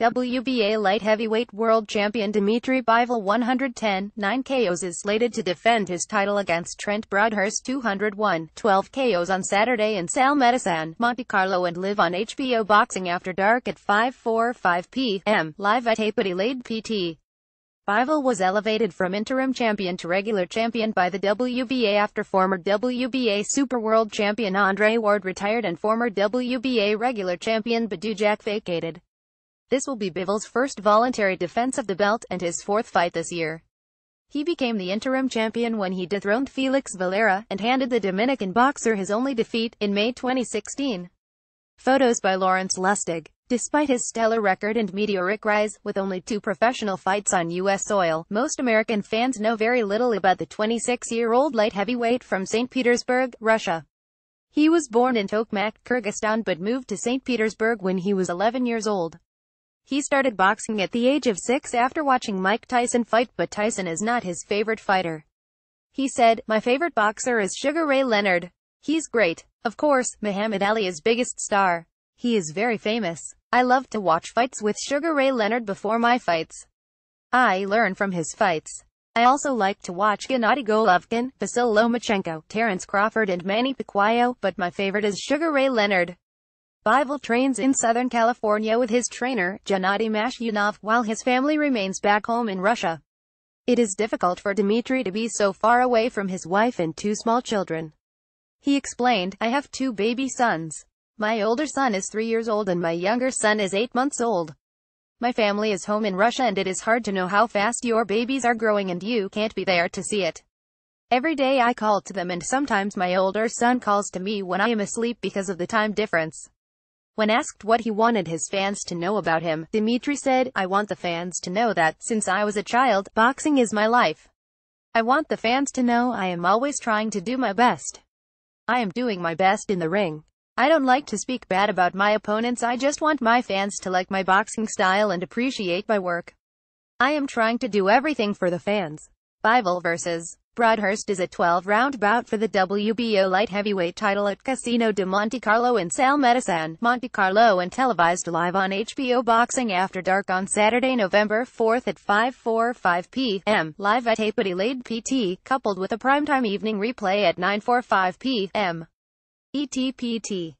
WBA light heavyweight world champion Dmitry Bivol 110, 9 KOs is slated to defend his title against Trent Broadhurst 201, 12 KOs on Saturday in Salle Medecin, Monte Carlo and live on HBO Boxing After Dark at 5.45 p.m. live at Apity Lade PT. Bivol was elevated from interim champion to regular champion by the WBA after former WBA Super World champion Andre Ward retired and former WBA regular champion Badou Jack vacated. This will be Bivol's first voluntary defense of the belt, and his fourth fight this year. He became the interim champion when he dethroned Felix Valera, and handed the Dominican boxer his only defeat, in May 2016. Photos by Lawrence Lustig. Despite his stellar record and meteoric rise, with only two professional fights on U.S. soil, most American fans know very little about the 26-year-old light heavyweight from St. Petersburg, Russia. He was born in Tokmak, Kyrgyzstan but moved to St. Petersburg when he was 11 years old. He started boxing at the age of six after watching Mike Tyson fight but Tyson is not his favorite fighter. He said, my favorite boxer is Sugar Ray Leonard. He's great. Of course, Muhammad Ali is biggest star. He is very famous. I love to watch fights with Sugar Ray Leonard before my fights. I learn from his fights. I also like to watch Gennady Golovkin, Vasyl Lomachenko, Terence Crawford and Manny Pacquiao, but my favorite is Sugar Ray Leonard. Bivol trains in Southern California with his trainer, Gennady Mashyanov, while his family remains back home in Russia. It is difficult for Dmitry to be so far away from his wife and two small children. He explained, I have two baby sons. My older son is three years old and my younger son is eight months old. My family is home in Russia and it is hard to know how fast your babies are growing and you can't be there to see it. Every day I call to them and sometimes my older son calls to me when I am asleep because of the time difference. When asked what he wanted his fans to know about him, Dmitry said, I want the fans to know that, since I was a child, boxing is my life. I want the fans to know I am always trying to do my best. I am doing my best in the ring. I don't like to speak bad about my opponents I just want my fans to like my boxing style and appreciate my work. I am trying to do everything for the fans. Bivol vs. Broadhurst is a 12-round bout for the WBO light heavyweight title at Casino de Monte Carlo in Salle Medecin, Monte Carlo and televised live on HBO Boxing After Dark on Saturday, November 4th at 5.45 p.m., live at Lade PT, coupled with a primetime evening replay at 9.45 p.m. ETPT.